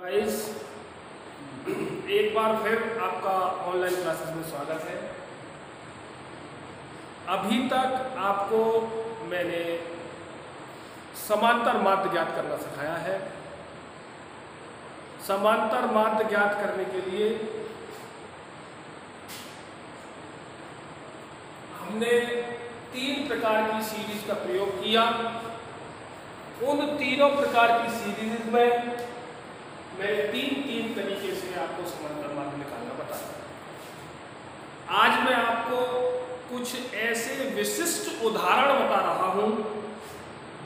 Guys एक बार फिर आपका ऑनलाइन क्लासेस में स्वागत है अभी तक आपको मैंने समांतर माध्य ज्ञात करना सिखाया है समांतर माध्य ज्ञात करने के लिए हमने तीन प्रकार की सीरीज का प्रयोग किया उन तीनों प्रकार की सीरीज में मैं तीन तीन तरीके से आपको समांतर मार्ग निकालना बताया आज मैं आपको कुछ ऐसे विशिष्ट उदाहरण बता रहा हूं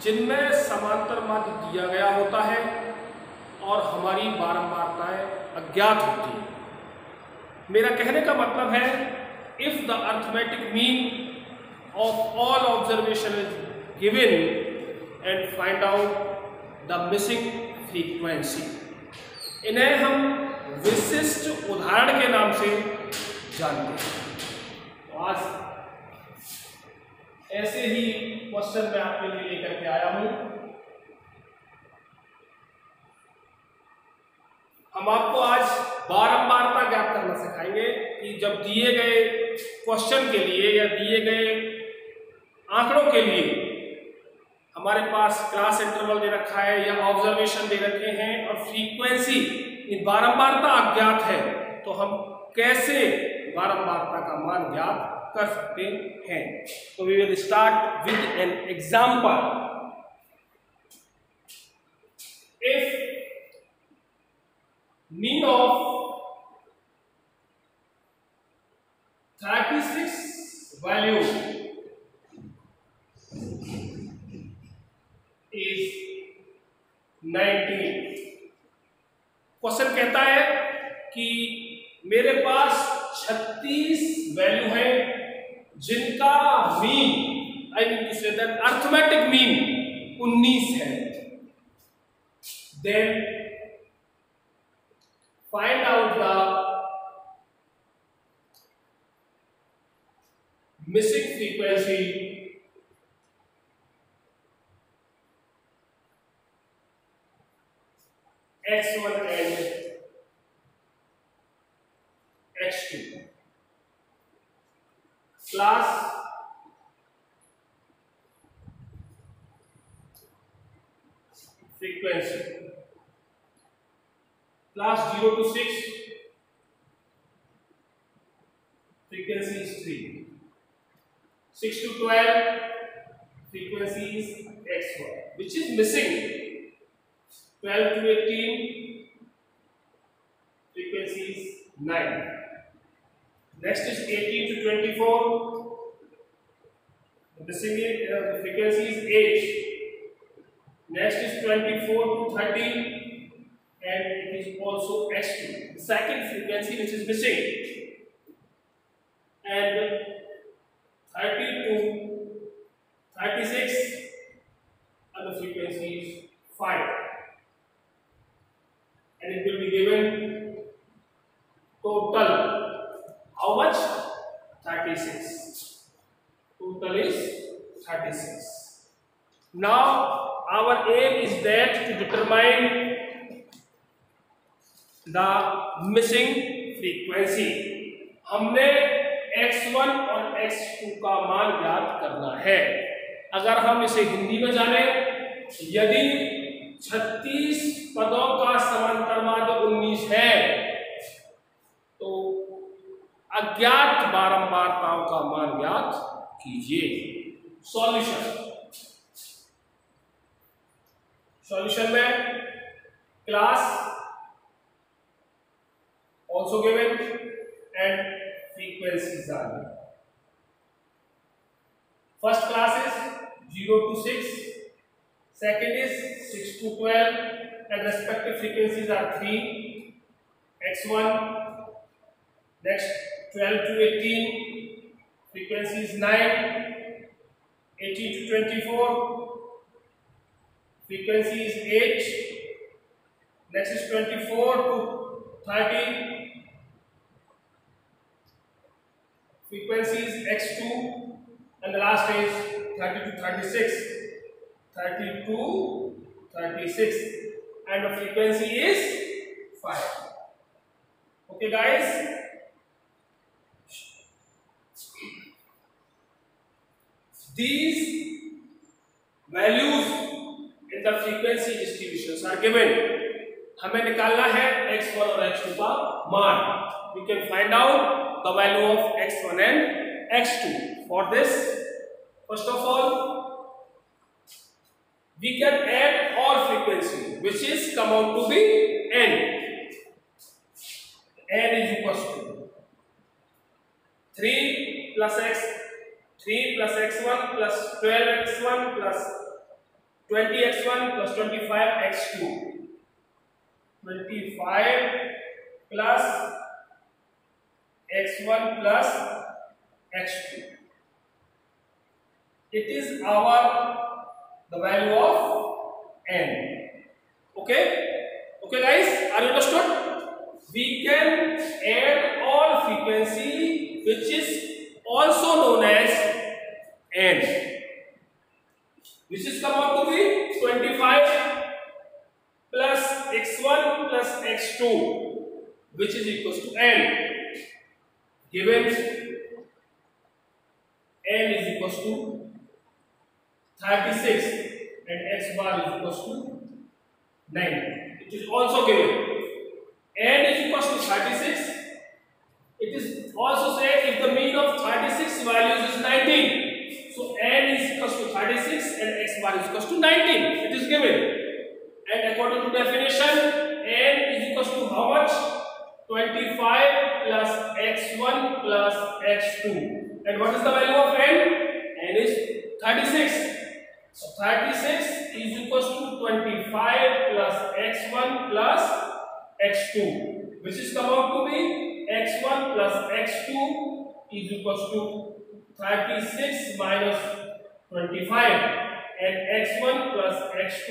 जिनमें समांतर मार्ग दिया गया होता है और हमारी बारंबारताएं अज्ञात होती है मेरा कहने का मतलब है if the arithmetic mean of all observation is given and find out the missing frequency इन्हें हम विशिष्ट उदाहरण के नाम से जानते हैं तो आज ऐसे ही क्वेश्चन मैं आपके लिए लेकर के आया हूं हम आपको आज बारंबारता ज्ञात करना सिखाएंगे कि जब दिए गए क्वेश्चन के लिए या दिए गए आंकड़ों के लिए हमारे पास क्लास इंटरवल दे रखा है या ऑब्जर्वेशन दे रखे हैं और फ्रीक्वेंसी बारंबारता अज्ञात है तो हम कैसे बारंबारता का मान ज्ञात कर सकते हैं तो we will start with an example class frequency. Class 0 to 6 frequency is 3. 6 to 12 frequency is X1, which is missing. 12 to 18 frequency is 9. Next is 18 to 24. The missing uh, the frequency is 8. Next is 24 to 30 and it is also S. 2 The second frequency which is missing. And 30 to 36 are the frequencies 5. Now our aim is that to determine the missing frequency. हमने x1 और x2 का मान ज्ञात करना है अगर हम इसे हिंदी में जाने यदि 36 पदों का समांतर जो 19 है तो अज्ञात बारंबारताओं का मान ज्ञात कीजिए सॉल्यूशन solution में class also given and frequencies are given. First class is 0 to 6, second is 6 to 12 and respective frequencies are 3, x1, next 12 to 18, frequency is 9, 18 to 24, frequency is 8, next is 24 to 30, frequency is x2 and the last is 30 to 36, 32 36 and the frequency is 5. Okay guys, these values the frequency distribution are given हमें निकालना है x one और x two का मान we can find out the value of x one and x two for this first of all we can add all frequency which is come out to be n n is equal to three plus x 3 plus x1 plus one plus 20x1 plus 25x2. 25 plus x1 plus x2. It is our the value of n. Okay? Okay guys, are you understood? We can add all frequency which is also which is equal to n. Given n is equal to 36 and x bar is equal to 9. It is also given. N is equal to 36. It is also said if the mean of 36 values is 19. So n is equal to 36 and x bar is equal to 19. It is given. And according to definition, n is equal to how much? 25 plus x1 plus x2. And what is the value of n? n is 36. So 36 is equals to 25 plus x1 plus x2 which is come out to be x1 plus x2 is equals to 36 minus 25 and x1 plus x2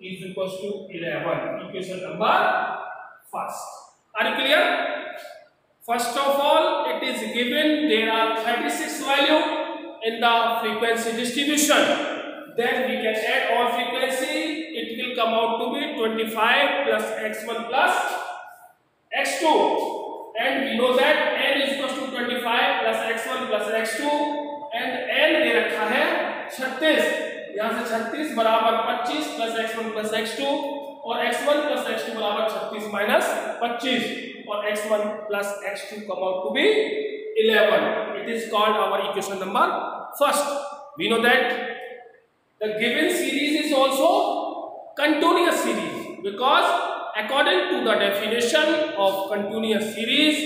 is equals to 11 equation number first. are you clear first of all it is given there are 36 value in the frequency distribution then we can add all frequency it will come out to be 25 plus x1 plus x2 and we know that n is equal to 25 plus x1 plus x2 and n दे रखा है 36 यहां से 36 बराबर 25 plus x1 plus x2 और x1 plus x two बराबर छत्तीस minus पच्चीस और x1 plus x two come out to be eleven it is called our equation number first we know that the given series is also continuous series because according to the definition of continuous series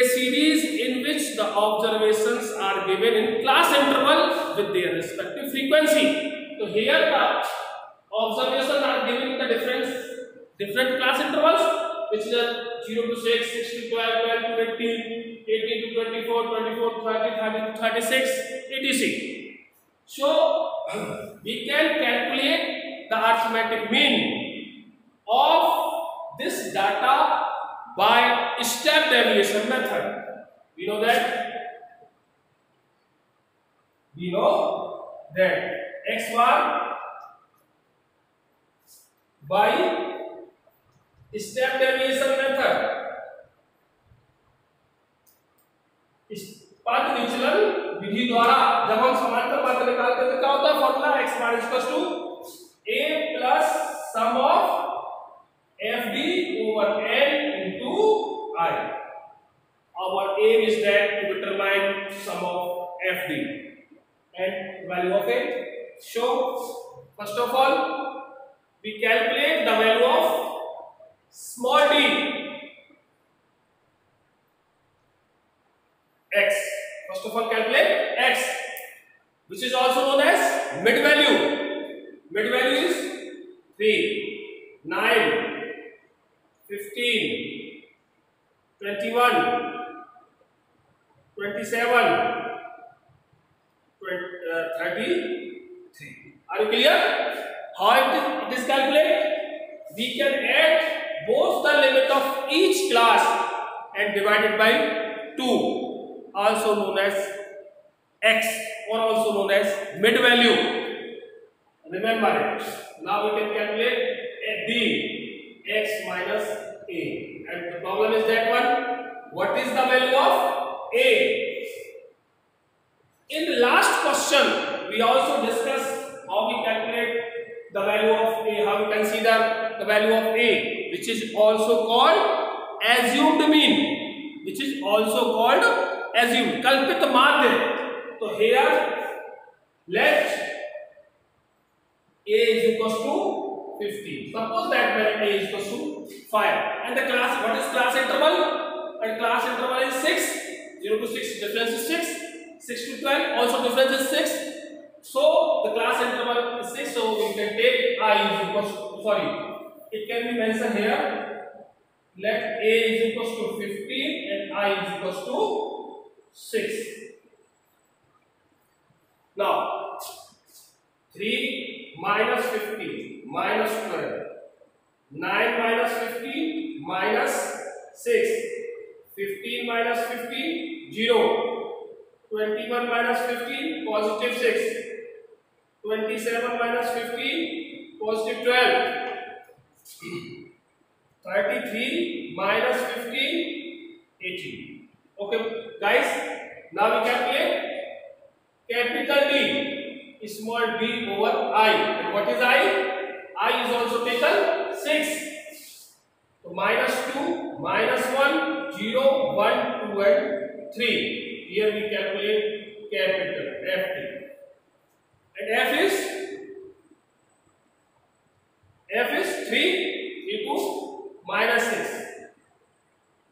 a series in which the observations are given in class interval with their respective frequency so here the observation are giving the difference different class intervals which is 0 to 6 6 to 12 12 to 18 18 to 24 24 30 30 to 36 etc so we can calculate the arithmetic mean of this data by step deviation method we know that we know that x bar by step deviation method पद विचलन विधि द्वारा जब हम समांतर पद निकालते हैं तो क्या होता है फॉर्मूला x मान equals to a plus sum of fd over n into i our aim is that to determine sum of fd and value of it so first of all we calculate the value of small d x. First of all calculate x which is also known as mid value. Mid value is 3, 9, 15, 21, 27, 20, uh, 33. Are you clear? how it is, it is calculated? We can add both the limit of each class and divide it by 2 also known as x or also known as mid value. Remember it. Now we can calculate b x minus a and the problem is that one what is the value of a in the last question we also discussed how we calculate the value of A, how you consider the value of A, which is also called assumed mean, which is also called assumed, kalpit madhya. So here, let A is equals to 15. Suppose that when A is equals to 5 and the class, what is class interval? And class interval is 6, 0 to 6 difference is 6, 6 to 12 also difference is 6, so the class interval is 6, so we can take i is equal to, sorry, it can be mentioned here. Let a is equal to 15 and i is equal to 6. Now, 3 minus 15 minus 12, 9 minus 15 minus 6, 15 minus 15, 0, 21 minus 15, positive 6. 27 minus 15, positive 12. 33 minus 15, 18. Okay, guys. Now we calculate capital D is small d over I. And what is I? I is also taken 6. So minus 2, minus 1, 0, 1, 2, and 3. Here we calculate capital F. And F is F is 3 equals minus 6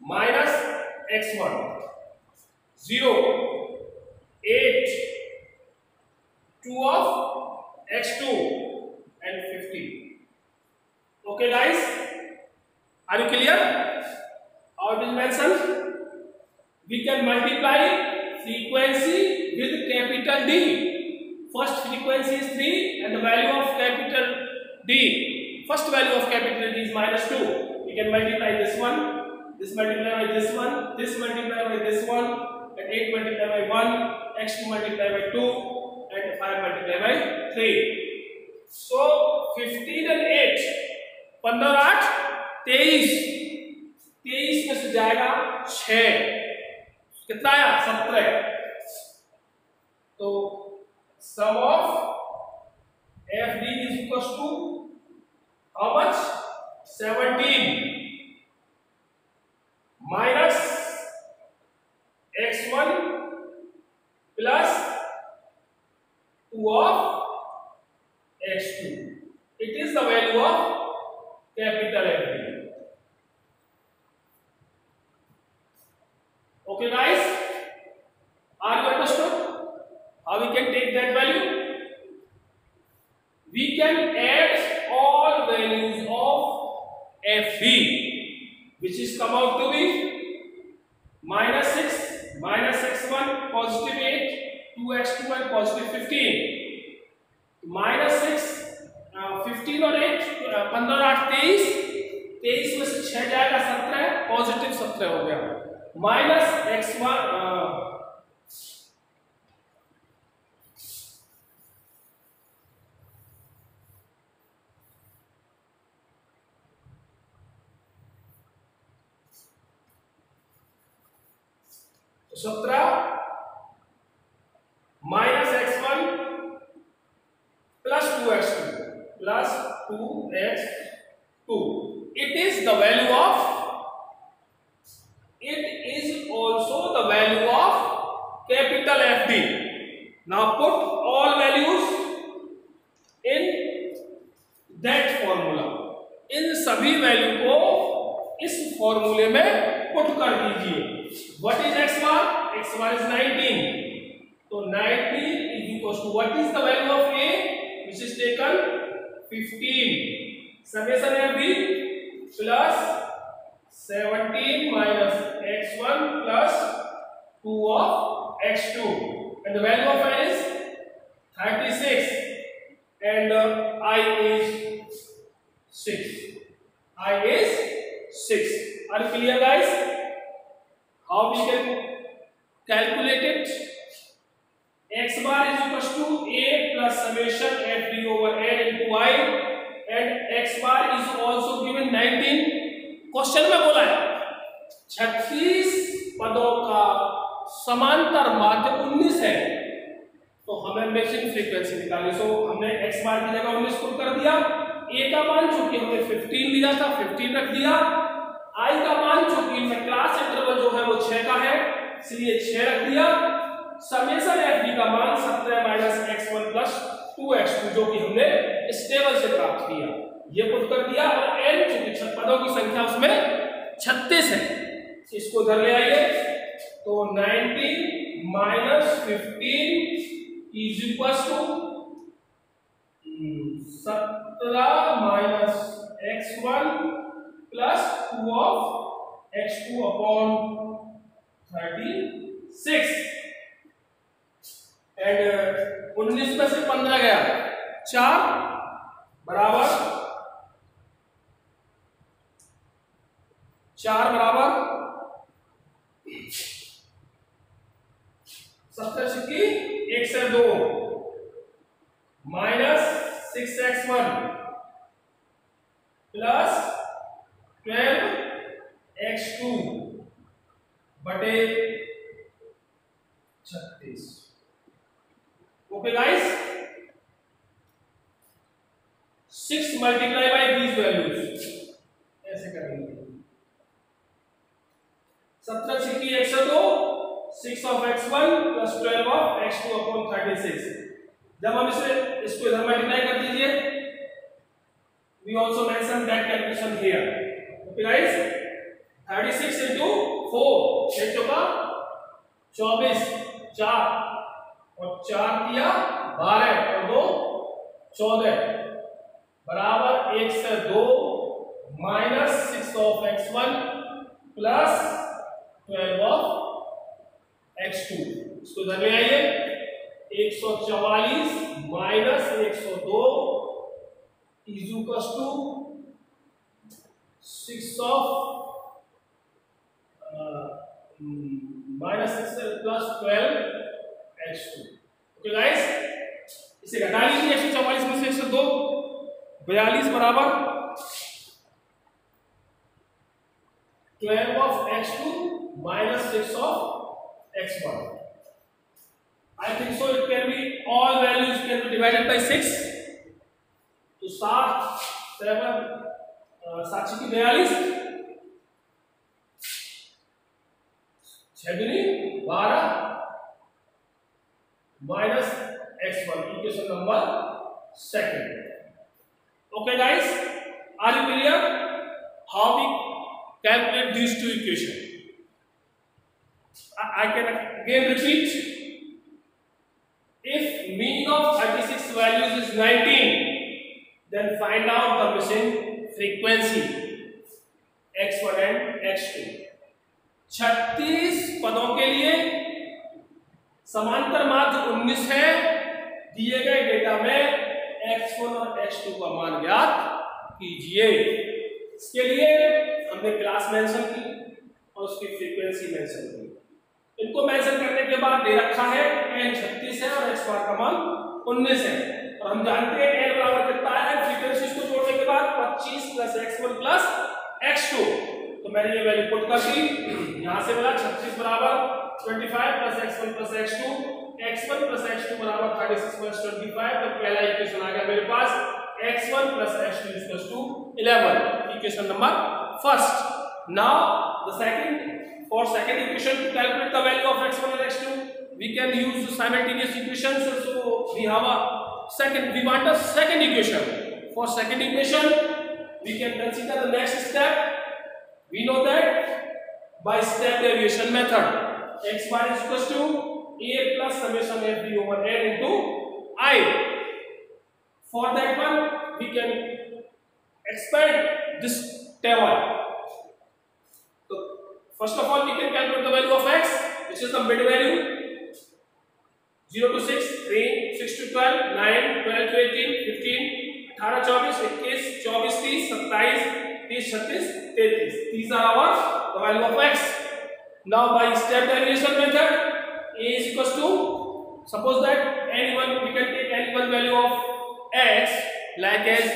minus x1 0 8 2 of x2 and 50 okay guys are you clear Our it is we can multiply frequency with capital D First frequency is 3 and the value of capital D. First value of capital D is minus 2. you can multiply this one, this multiply by this one, this multiply by this one, and 8 multiply by 1, x2 multiply by 2, and 5 multiply by 3. So 15 and 8, 15 8, 23. 23 में से जाएगा 6. कितना आया? 17. तो sum of FD is equals to how much? 17 minus x1 plus 2 of x2. It is the value of capital. सत्रह minus x one plus two x two plus two x of x2 and the value of i is 36 and uh, i is 6 i is 6 are you clear guys how we can calculate it x bar is equals to a plus summation f d over n into i and x bar is also given 19 question mein bola hai 36 पदों का समांतर माध्य 19 है तो हमें maximum frequency निकाली so हमने x bar की जगह 19 को कर दिया ए का मान चूंकि हमने 15 लिया था 15 रख दिया आई का मान चूंकि क्लास इंटरवल जो है वो 6 का है इसलिए 6 रख दिया समेशन एफ डी का मान सत्रह minus x one plus two x two जो कि हमने इस टेबल से प्राप्त किया ये पुट कर दिया और एन चूंकि पदों की संख्या उसमें छत्तीस है इसको इधर ले आइए तो 19 minus fifteen is equal to सत्रह minus x one plus two of x two upon thirty six and उन्नीस में से पंद्रह गया चार बराबर चार बराबर सत्रह सिक्की एक से दो minus six x one plus twelve x two बटे छत्तीस okay guys six multiply by these values ऐसे करेंगे सत्रह सिक्की एक सौ दो six of x one plus twelve of x two upon thirty six जब हम इसे इसको इधर मल्टीप्लाई कर दीजिए we also mention that calculation here guys 36 into 4 छह चौका 24 चार और चार दिया 12 और दो 14 बराबर एक से दो minus six of x one plus twelve of x two इसको इधर ले आइए एक सौ चवालीस माइनस एक सौ दो is equals two six of minus six plus twelve x two okay guys इसे घटा लीजिए एक सौ चवालीस में से एक सौ दो बयालीस बराबर twelve of x two minus six of x1. I think so it can be all values can be divided by 6. तो 7, 7, सात की बयालीस छगनी बारह minus x one equation number second okay guys are you clear how we calculate this two equation I can again repeat. If mean of 36 values is 19, then find out the missing frequency x1 and x2. 36 पदों के लिए समांतर माध्य 19 है दिए गए data में x1 और x2 का मान ज्ञात कीजिए इसके लिए हमने क्लास मेंशन की और उसकी फ्रीक्वेंसी मेंशन की इनको मेंशन करने के बाद दे रखा है एन छत्तीस है और एक्स बार का मान उन्नीस है और हम जानते हैं एन बराबर कितना है फ्रीक्वेंसी को जोड़ने के बाद पच्चीस plus x one plus x two तो मैंने ये वैल्यू पुट कर दी यहाँ से मिला छत्तीस बराबर twenty five plus x one plus x two x one plus x two बराबर thirty six plus twenty five तो पहला इक्वेशन आ गया मेरे पास x one plus x two plus two eleven equation number first now the second For second equation to calculate the value of x1 and x2, we can use simultaneous equations. So we have a second, we want a second equation. For second equation, we can consider the next step. We know that by step derivation method, x1 is equals to a plus summation f d over n into i. For that one, we can expand this table First of all, we can calculate the value of x, This is the mid value. 0 to 6, 3, 6 to 12, 9, 12 to 18, 15, 18, 24, 21, 24, 30, 27, 30, 36, 33. These are our the value of x. Now by step derivation method, a is equal to suppose that any one we can take any one value of x like as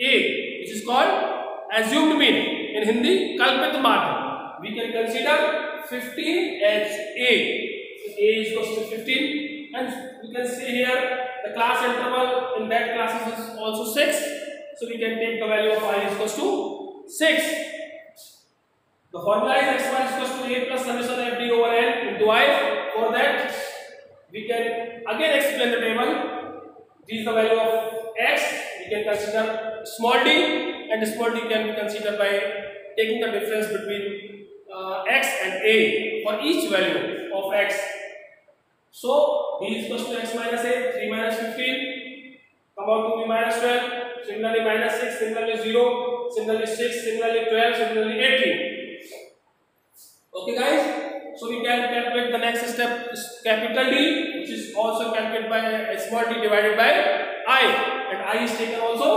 a, which is called assumed mean in Hindi kalpit mean. we can consider 15 as A. So A is equals to 15 and we can see here the class interval in that class is also 6. So we can take the value of I is equals to 6. The formula is x1 is equals to A plus summation of D over N into I. For that we can again explain the table. This is the value of x we can consider small d and small d can be considered by taking the difference between uh, x and a for each value of x. So d is equal to x minus a, 3 minus 15, come out to be minus 12, similarly minus 6, similarly 0, similarly 6, similarly 12, similarly 18. Okay guys, so we can calculate the next step is capital D which is also calculated by small d divided by i and i is taken also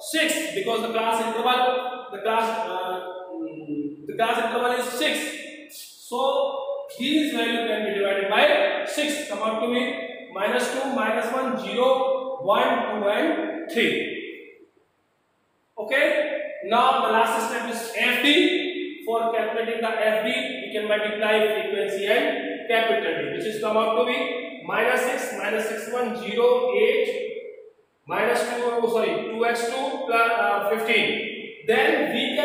6 because the class interval, the class uh, hmm, the class interval is 6. So these value can be divided by 6. Come out to me. Minus 2, minus 1, 0, 1, 2 and 3. Okay. Now the last step is FD. For calculating the FD, we can multiply frequency and capital D, which is come out to be minus 6, minus 6, 1, 0, 8, minus 2, oh sorry, 2x2 plus uh, 15. Then we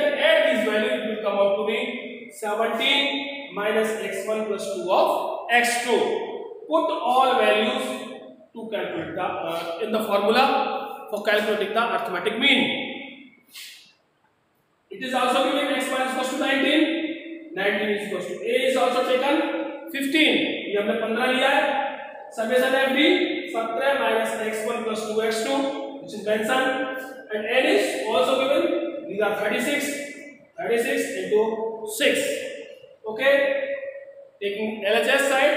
equal to be 17 minus x1 plus 2 of x2. Put all values to calculate the uh, in the formula for calculating the arithmetic mean. It is also given x1 is equal to 19, 19 is equal to a is also taken 15. ये हमने 15 लिया है. Summation FD 17 minus x1 plus 2x2 which is Benson and n is also given. These are 36. Thirty six into six okay taking L H S side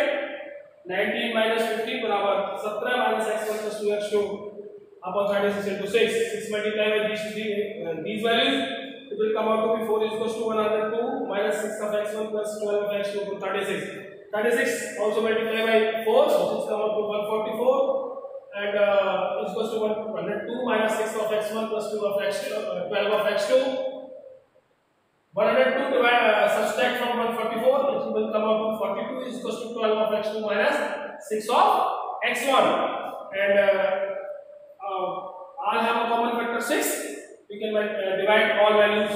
nineteen minus fifteen बराबर सत्रह minus x one plus two x two upon thirty six into six six multiply with these three these values it will come out to be 4 is equals to 102 minus 6 of x1 plus 12 of x2 from 36. 36 also multiplied by 4, so it comes out to 144 and uh, is equals to 102 minus 6 of x1 plus 2 of x2, uh, 12 of x2 102 divide, uh, subtract from 144, which will come up to 42 is equal to 12 of x2 minus 6 of x1. And uh, uh, all have a common factor 6. We can uh, divide all values,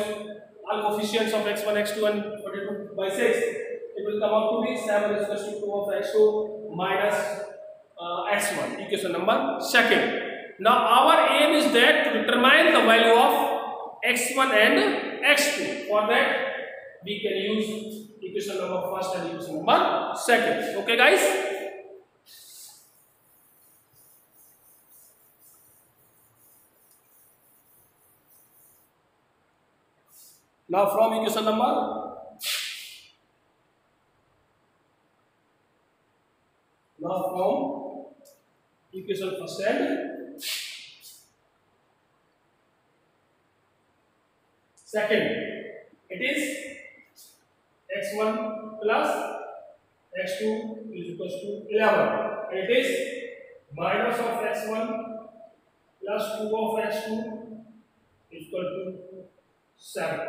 all coefficients of x1, x2 and 42 by 6. It will come up to be 7 is equals to 2 of x2 minus uh, x1. Equation number second. Now our aim is that to determine the value of x1 and x2. For that, we can use equation number first and equation number second. Okay, guys? Now, from equation number now from equation first and Second, it is x1 plus x2 is equals to 11. It is minus of x1 plus 2 of x2 is equal to 7.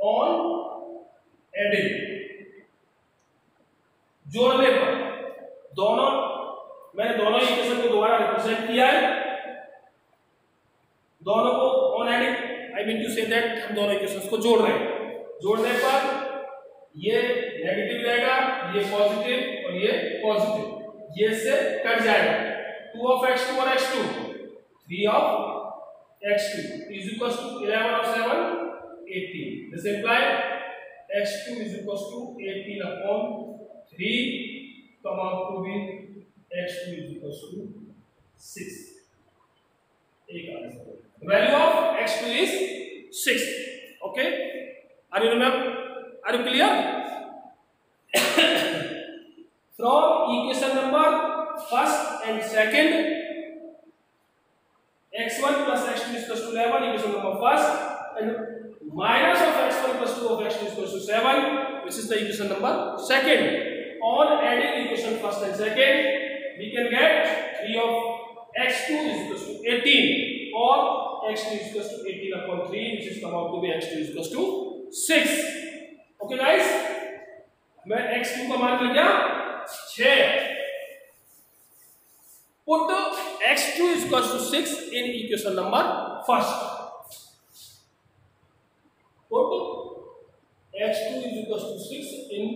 On adding जोड़ने पर दोनों मैंने दोनों equation को दोबारा represent किया है दोनों को adding I mean to say that हम दोनों इक्वेशंस को जोड़ रहे हैं जोड़ने पर ये नेगेटिव रहेगा ये पॉजिटिव और ये पॉजिटिव ये से कट जाएगा टू ऑफ एक्स टू और x two three of x two is equal to eleven of seven eighteen this imply x two is equal to eighteen upon three come out to be x2 is equals to 6 एक answer value of x2 is 6 okay are you remember are you clear from equation number first and second x1 plus x2 is equals to 11 equation number first and minus of x1 plus 2 of x2 is equals to 7 which is the equation number second on adding equation first and second we can get 3 of x two is equals to eighteen upon three, which is come out to be x two is equals to six. okay guys मैं two का मान छः. Put the x two is equals to six in equation number first put x two is equals to six in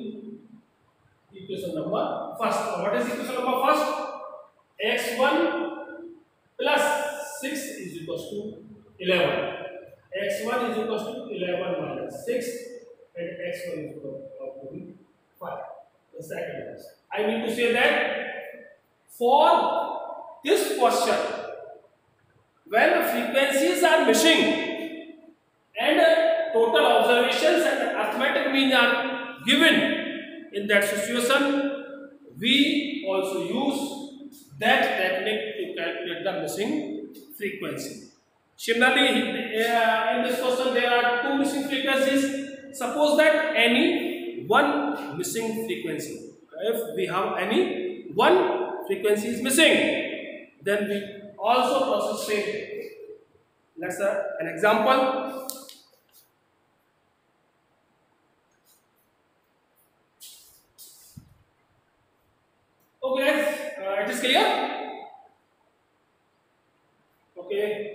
equation number first what is equation number first x one plus 6 is equals to 11. x1 is equal to 11 minus 6 and x1 is equal to 5. The second question. I mean to say that for this question, when the frequencies are missing and total observations and arithmetic mean are given in that situation, we also use that technique to calculate the missing frequency. Similarly, uh, in this question there are two missing frequencies. Suppose that any one missing frequency. If we have any one frequency is missing, then we also process same. Let's have an example. Okay, guys, uh, it is clear. Okay.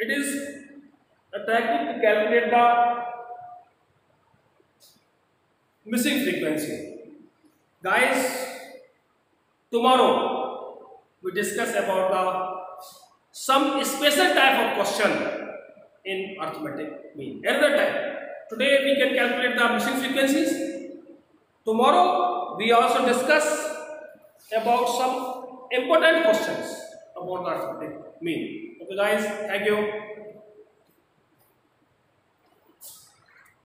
It is a technique to calculate the missing frequency. Guys, tomorrow we discuss about the some special type of question in arithmetic mean. Another time, today we can calculate the missing frequencies. Tomorrow we also discuss about some important questions. about the mean. Okay guys, thank you.